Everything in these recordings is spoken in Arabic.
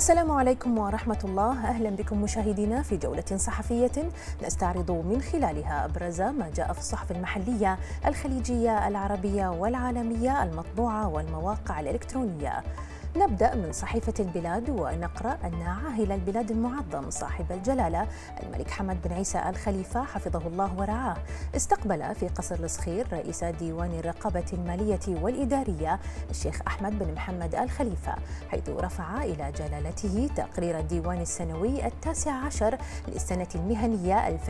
السلام عليكم ورحمة الله. أهلا بكم مشاهدينا في جولة صحفية نستعرض من خلالها أبرز ما جاء في الصحف المحلية الخليجية العربية والعالمية المطبوعة والمواقع الإلكترونية. نبدأ من صحيفة البلاد ونقرأ أن عاهل البلاد المعظم صاحب الجلالة الملك حمد بن عيسى الخليفة حفظه الله ورعاه. استقبل في قصر الصخير رئيس ديوان الرقابة المالية والإدارية الشيخ أحمد بن محمد الخليفة حيث رفع إلى جلالته تقرير الديوان السنوي التاسع عشر للسنة المهنية 2021-2022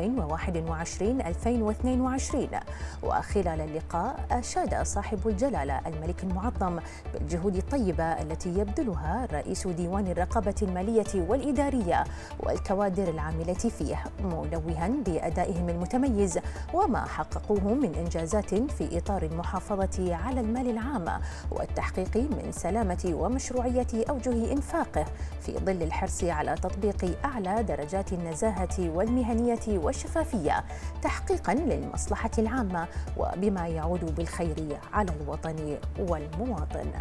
وخلال اللقاء أشاد صاحب الجلالة الملك المعظم بالجهود الطيبة التي يبذلها رئيس ديوان الرقابة المالية والإدارية والكوادر العاملة فيه ملوها بأدائهم المتميز وما حققوه من إنجازات في إطار المحافظة على المال العام والتحقيق من سلامة ومشروعية أوجه إنفاقه في ظل الحرص على تطبيق أعلى درجات النزاهة والمهنية والشفافية تحقيقا للمصلحة العامة وبما يعود بالخير على الوطن والمواطن.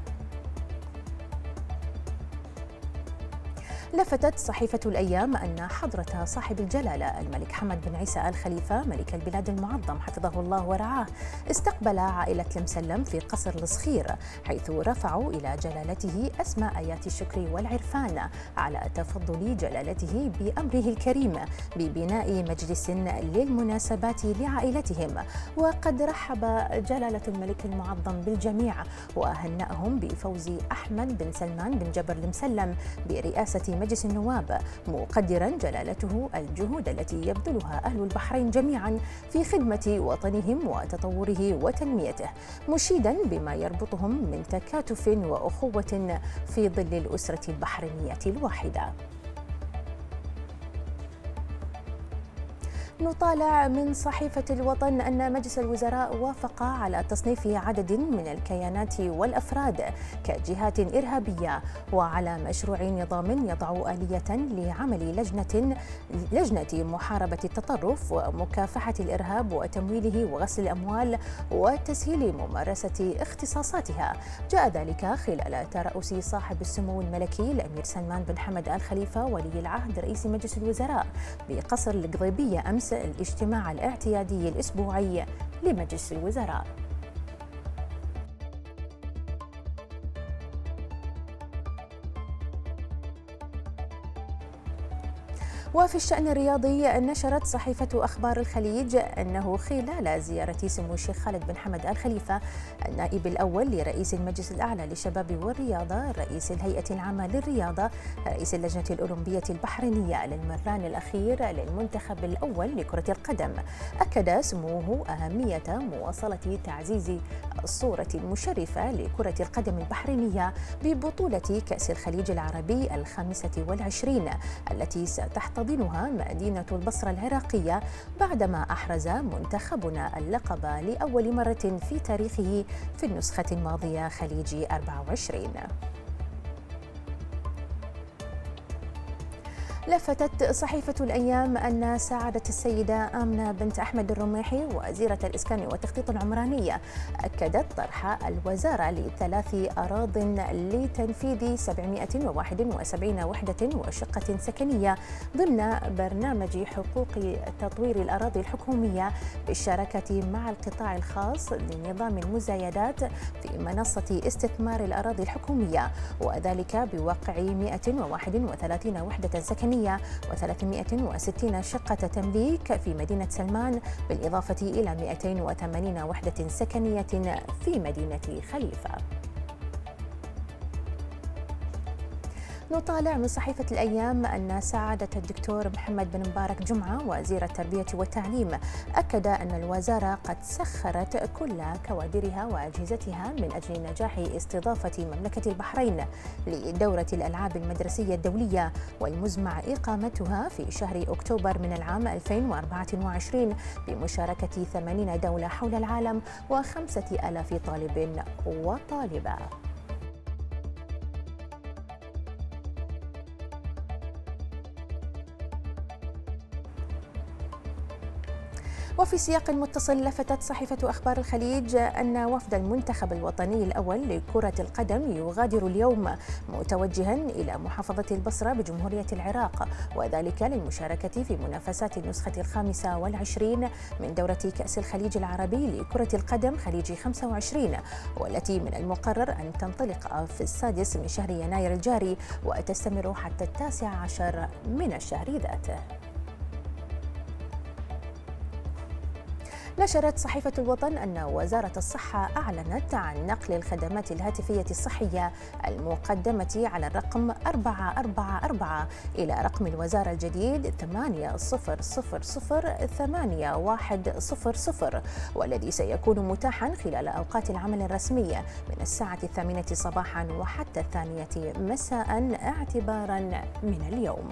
لفتت صحيفة الأيام أن حضرة صاحب الجلالة الملك حمد بن عيسى الخليفة ملك البلاد المعظم حفظه الله ورعاه استقبل عائلة المسلم في قصر الصخير حيث رفعوا إلى جلالته أسمى آيات الشكر والعرفان على تفضل جلالته بأمره الكريم ببناء مجلس للمناسبات لعائلتهم. وقد رحب جلالة الملك المعظم بالجميع وهنأهم بفوز أحمد بن سلمان بن جبر المسلم برئاسة مجلس النواب مقدرا جلالته الجهود التي يبذلها أهل البحرين جميعا في خدمة وطنهم وتطوره وتنميته مشيدا بما يربطهم من تكاتف وأخوة في ظل الأسرة البحرينية الواحدة. نطالع من صحيفة الوطن أن مجلس الوزراء وافق على تصنيف عدد من الكيانات والأفراد كجهات إرهابية وعلى مشروع نظام يضع آلية لعمل لجنة لجنة محاربة التطرف ومكافحة الإرهاب وتمويله وغسل الأموال وتسهيل ممارسة اختصاصاتها. جاء ذلك خلال ترأس صاحب السمو الملكي الأمير سلمان بن حمد آل خليفة ولي العهد رئيس مجلس الوزراء بقصر القضيبية أمس الاجتماع الاعتيادي الأسبوعي لمجلس الوزراء. وفي الشأن الرياضي نشرت صحيفة أخبار الخليج أنه خلال زيارة سمو الشيخ خالد بن حمد آل خليفة النائب الأول لرئيس المجلس الأعلى للشباب والرياضة رئيس الهيئة العامة للرياضة رئيس اللجنة الأولمبية البحرينية للمران الأخير للمنتخب الأول لكرة القدم. أكد سموه أهمية مواصلة تعزيز الصورة المشرفة لكرة القدم البحرينية ببطولة كأس الخليج العربي الخامسة والعشرين التي ستحتضن تحتضنها مدينة البصرة العراقية بعدما أحرز منتخبنا اللقب لأول مرة في تاريخه في النسخة الماضية خليجي 24 لفتت صحيفة الأيام أن سعادة السيدة آمنة بنت أحمد الرميحي وزيرة الإسكان والتخطيط العمراني أكدت طرح الوزارة لثلاث أراض لتنفيذ 771 وحدة وشقة سكنية ضمن برنامج حقوق تطوير الأراضي الحكومية بالشراكة مع القطاع الخاص لنظام المزايدات في منصة استثمار الأراضي الحكومية وذلك بوقع 131 وحدة سكنية. و360 شقة تمليك في مدينة سلمان بالإضافة إلى 280 وحدة سكنية في مدينة خليفة. نطالع من صحيفة الأيام أن سعادة الدكتور محمد بن مبارك جمعة وزير التربية والتعليم أكد أن الوزارة قد سخرت كل كوادرها وأجهزتها من أجل نجاح استضافة مملكة البحرين لدورة الألعاب المدرسية الدولية. والمزمع إقامتها في شهر أكتوبر من العام 2024 بمشاركة 80 دولة حول العالم وخمسة ألاف طالب وطالبة. وفي سياق متصل لفتت صحيفة أخبار الخليج أن وفد المنتخب الوطني الأول لكرة القدم يغادر اليوم متوجها إلى محافظة البصرة بجمهورية العراق وذلك للمشاركة في منافسات النسخة الخامسة والعشرين من دورة كأس الخليج العربي لكرة القدم خليج 25 والتي من المقرر أن تنطلق في السادس من شهر يناير الجاري وتستمر حتى التاسع عشر من الشهر ذاته. نشرت صحيفة الوطن أن وزارة الصحة أعلنت عن نقل الخدمات الهاتفية الصحية المقدمة على الرقم 444 إلى رقم الوزارة الجديد 80008100 والذي سيكون متاحا خلال أوقات العمل الرسمية من الساعة الثامنة صباحا وحتى الثانية مساء اعتبارا من اليوم.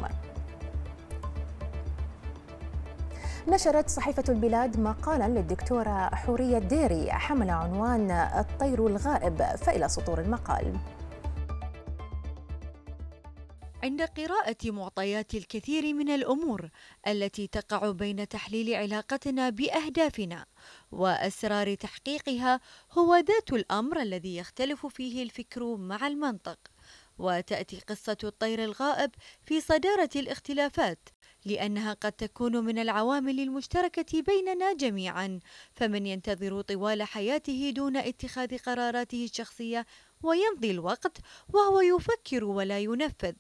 نشرت صحيفة البلاد مقالا للدكتورة حورية ديري حمل عنوان الطير الغائب فإلى سطور المقال. عند قراءة معطيات الكثير من الأمور التي تقع بين تحليل علاقتنا بأهدافنا وأسرار تحقيقها هو ذات الأمر الذي يختلف فيه الفكر مع المنطق. وتأتي قصة الطير الغائب في صدارة الاختلافات لأنها قد تكون من العوامل المشتركة بيننا جميعا فمن ينتظر طوال حياته دون اتخاذ قراراته الشخصية ويمضي الوقت وهو يفكر ولا ينفذ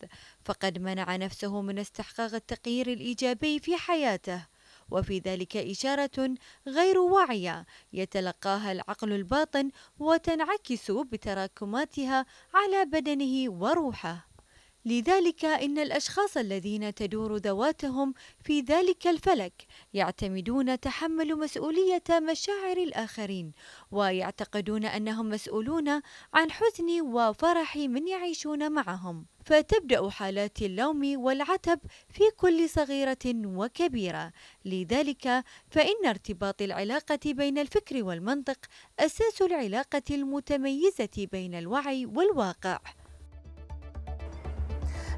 فقد منع نفسه من استحقاق التغيير الإيجابي في حياته. وفي ذلك إشارة غير واعية يتلقاها العقل الباطن وتنعكس بتراكماتها على بدنه وروحه. لذلك إن الأشخاص الذين تدور ذواتهم في ذلك الفلك يعتمدون تحمل مسؤولية مشاعر الآخرين ويعتقدون أنهم مسؤولون عن حزن وفرح من يعيشون معهم. فتبدأ حالات اللوم والعتب في كل صغيرة وكبيرة. لذلك فإن ارتباط العلاقة بين الفكر والمنطق أساس العلاقة المتميزة بين الوعي والواقع.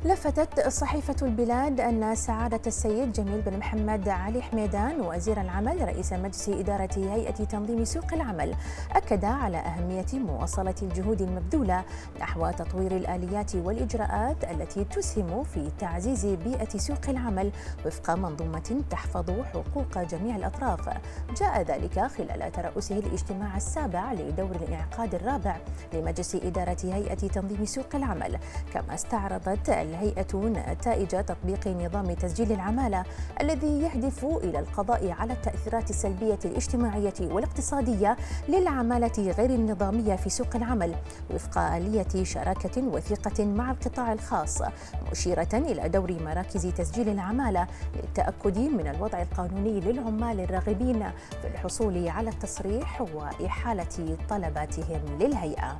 لفتت صحيفة البلاد أن سعادة السيد جميل بن محمد علي حميدان وزير العمل رئيس مجلس إدارة هيئة تنظيم سوق العمل أكد على أهمية مواصلة الجهود المبذولة نحو تطوير الآليات والإجراءات التي تسهم في تعزيز بيئة سوق العمل وفق منظومة تحفظ حقوق جميع الأطراف. جاء ذلك خلال ترأسه الاجتماع السابع لدور الانعقاد الرابع لمجلس إدارة هيئة تنظيم سوق العمل كما استعرضت الهيئة نتائج تطبيق نظام تسجيل العمالة الذي يهدف إلى القضاء على التأثيرات السلبية الاجتماعية والاقتصادية للعمالة غير النظامية في سوق العمل وفق آلية شراكة وثيقة مع القطاع الخاص مشيرة إلى دور مراكز تسجيل العمالة للتأكد من الوضع القانوني للعمال الراغبين في الحصول على التصريح وإحالة طلباتهم للهيئة.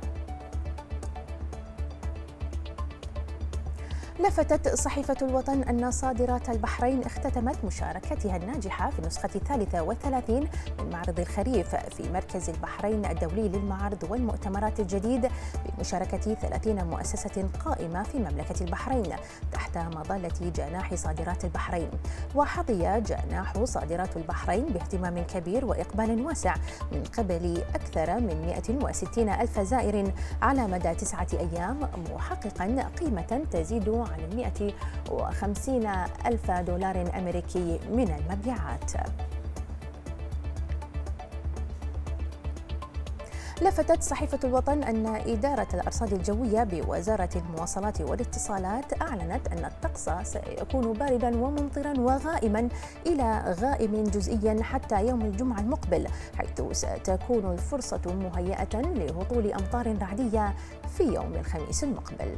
لفتت صحيفة الوطن أن صادرات البحرين اختتمت مشاركتها الناجحة في النسخة الثالثة والثلاثين من معرض الخريف في مركز البحرين الدولي للمعارض والمؤتمرات الجديد بمشاركة 30 مؤسسة قائمة في مملكة البحرين تحت مظلة جناح صادرات البحرين. وحظي جناح صادرات البحرين باهتمام كبير وإقبال واسع من قبل أكثر من 160 ألف زائر على مدى تسعة أيام محققا قيمة تزيد عن 150 ألف دولار أمريكي من المبيعات. لفتت صحيفة الوطن أن إدارة الأرصاد الجوية بوزارة المواصلات والاتصالات أعلنت أن الطقس سيكون باردا وممطرا وغائما إلى غائم جزئيا حتى يوم الجمعة المقبل حيث ستكون الفرصة مهيئة لهطول أمطار رعدية في يوم الخميس المقبل.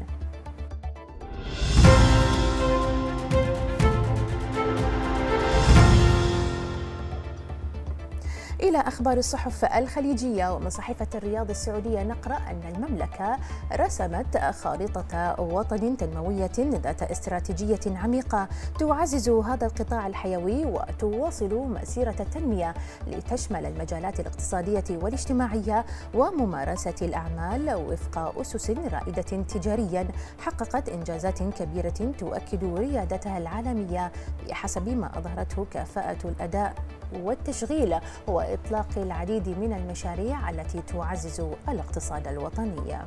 إلى أخبار الصحف الخليجية ومن صحيفة الرياض السعودية نقرأ أن المملكة رسمت خارطة وطن تنموية ذات استراتيجية عميقة تعزز هذا القطاع الحيوي وتواصل مسيرة التنمية لتشمل المجالات الاقتصادية والاجتماعية وممارسة الأعمال وفق أسس رائدة تجاريا حققت إنجازات كبيرة تؤكد ريادتها العالمية بحسب ما أظهرته كفاءة الأداء والتشغيل وإطلاق العديد من المشاريع التي تعزز الاقتصاد الوطني.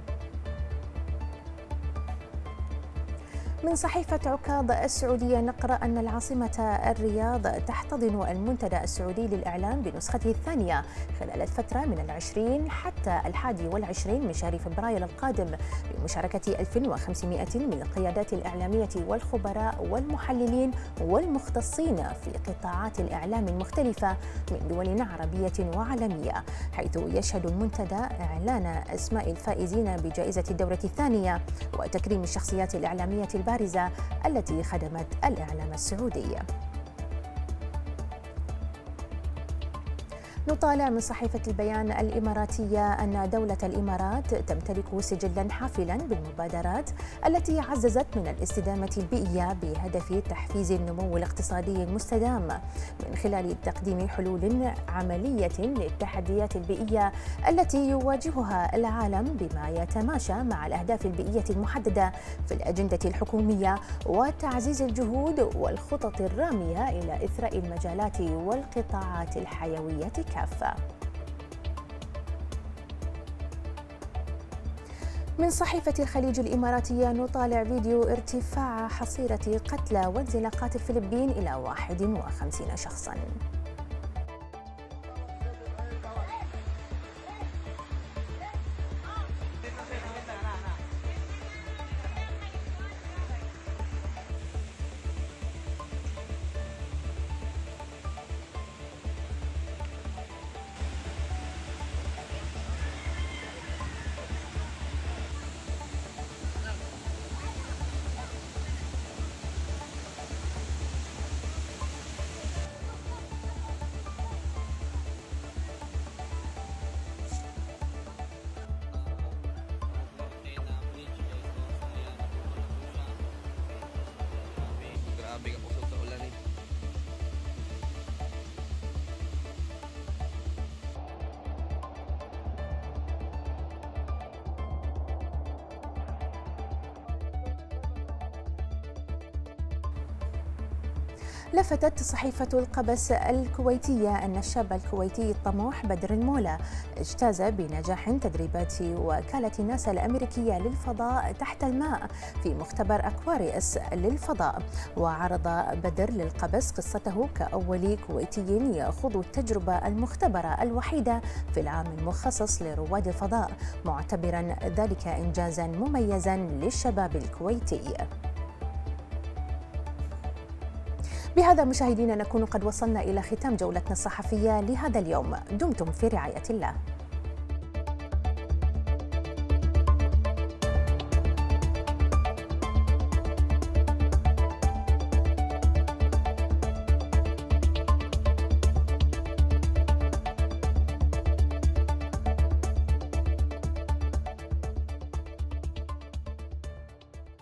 من صحيفة عكاظ السعودية نقرأ أن العاصمة الرياض تحتضن المنتدى السعودي للإعلام بنسخته الثانية خلال الفترة من العشرين حتى الحادي والعشرين من شهر فبراير القادم بمشاركة 1500 من القيادات الإعلامية والخبراء والمحللين والمختصين في قطاعات الإعلام المختلفة من دول عربية وعالمية حيث يشهد المنتدى إعلان أسماء الفائزين بجائزة الدورة الثانية وتكريم الشخصيات الإعلامية البارزة البارزة التي خدمت الإعلام السعودي. نطالع من صحيفة البيان الإماراتية أن دولة الإمارات تمتلك سجلا حافلا بالمبادرات التي عززت من الاستدامة البيئية بهدف تحفيز النمو الاقتصادي المستدام من خلال تقديم حلول عملية للتحديات البيئية التي يواجهها العالم بما يتماشى مع الأهداف البيئية المحددة في الأجندة الحكومية وتعزيز الجهود والخطط الرامية إلى إثراء المجالات والقطاعات الحيوية كافة من صحيفة الخليج الإماراتية نطالع فيديو ارتفاع حصيلة قتلى وانزلاقات الفلبين إلى 51 شخصاً. لفتت صحيفة القبس الكويتية أن الشاب الكويتي الطموح بدر المولى اجتاز بنجاح تدريبات وكالة ناسا الأمريكية للفضاء تحت الماء في مختبر أكواريوس للفضاء. وعرض بدر للقبس قصته كأول كويتي يخوض التجربة المختبرة الوحيدة في العام المخصص لرواد الفضاء معتبرا ذلك إنجازا مميزا للشباب الكويتي. بهذا مشاهدينا نكون قد وصلنا إلى ختام جولتنا الصحفية لهذا اليوم. دمتم في رعاية الله.